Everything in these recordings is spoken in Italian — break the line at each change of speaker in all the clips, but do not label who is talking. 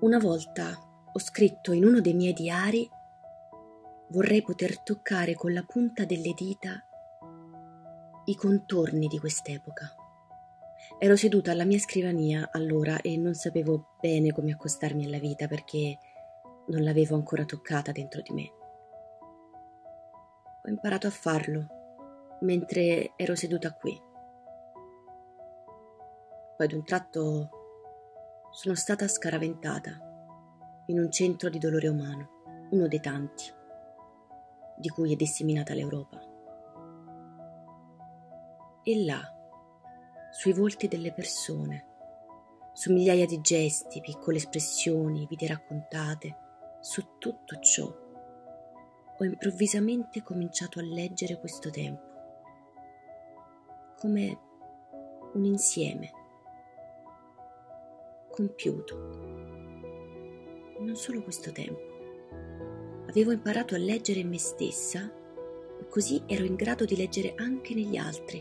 Una volta ho scritto in uno dei miei diari vorrei poter toccare con la punta delle dita i contorni di quest'epoca. Ero seduta alla mia scrivania allora e non sapevo bene come accostarmi alla vita perché non l'avevo ancora toccata dentro di me. Ho imparato a farlo mentre ero seduta qui. Poi ad un tratto sono stata scaraventata in un centro di dolore umano, uno dei tanti di cui è disseminata l'Europa. E là, sui volti delle persone, su migliaia di gesti, piccole espressioni, vite raccontate, su tutto ciò, ho improvvisamente cominciato a leggere questo tempo, come un insieme compiuto. Non solo questo tempo. Avevo imparato a leggere me stessa e così ero in grado di leggere anche negli altri.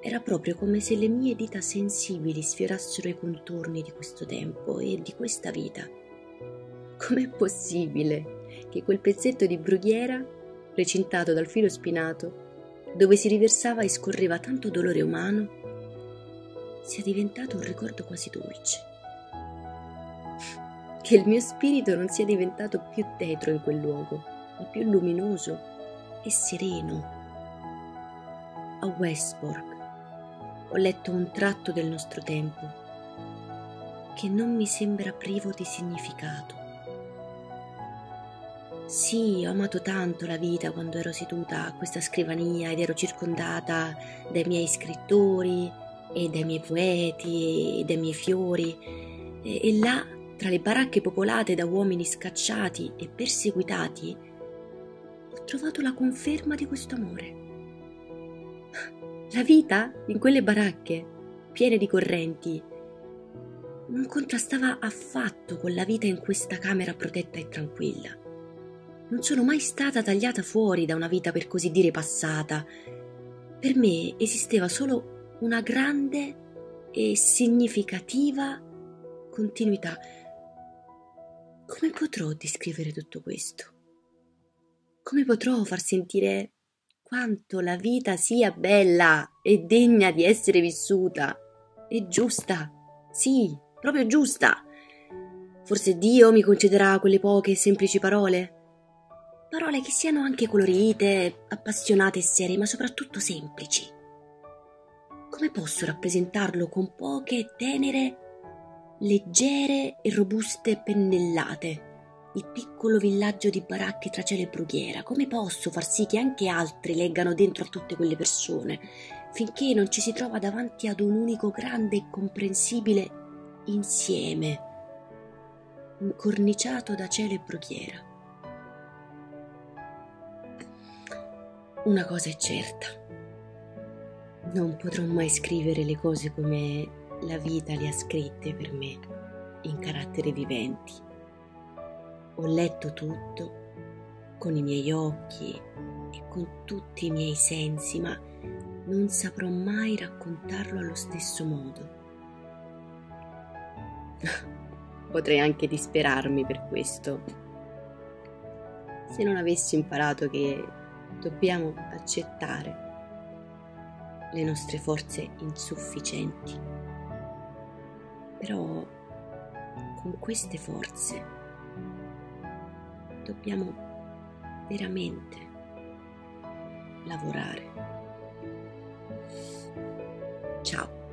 Era proprio come se le mie dita sensibili sfiorassero i contorni di questo tempo e di questa vita. Com'è possibile che quel pezzetto di brughiera, recintato dal filo spinato, dove si riversava e scorreva tanto dolore umano, sia diventato un ricordo quasi dolce? Che il mio spirito non sia diventato più tetro in quel luogo, ma più luminoso e sereno. A Westport ho letto un tratto del nostro tempo che non mi sembra privo di significato. Sì, ho amato tanto la vita quando ero seduta a questa scrivania ed ero circondata dai miei scrittori e dai miei poeti e dai miei fiori e, e là tra le baracche popolate da uomini scacciati e perseguitati, ho trovato la conferma di questo amore. La vita in quelle baracche, piene di correnti, non contrastava affatto con la vita in questa camera protetta e tranquilla. Non sono mai stata tagliata fuori da una vita per così dire passata. Per me esisteva solo una grande e significativa continuità come potrò descrivere tutto questo? Come potrò far sentire quanto la vita sia bella e degna di essere vissuta e giusta? Sì, proprio giusta. Forse Dio mi concederà quelle poche e semplici parole? Parole che siano anche colorite, appassionate e serie, ma soprattutto semplici. Come posso rappresentarlo con poche tenere leggere e robuste pennellate, il piccolo villaggio di baracche tra cielo e brughiera. Come posso far sì che anche altri leggano dentro a tutte quelle persone, finché non ci si trova davanti ad un unico grande e comprensibile insieme, incorniciato da cielo e brughiera? Una cosa è certa, non potrò mai scrivere le cose come la vita le ha scritte per me in caratteri viventi. Ho letto tutto con i miei occhi e con tutti i miei sensi, ma non saprò mai raccontarlo allo stesso modo. Potrei anche disperarmi per questo, se non avessi imparato che dobbiamo accettare le nostre forze insufficienti però con queste forze dobbiamo veramente lavorare. Ciao.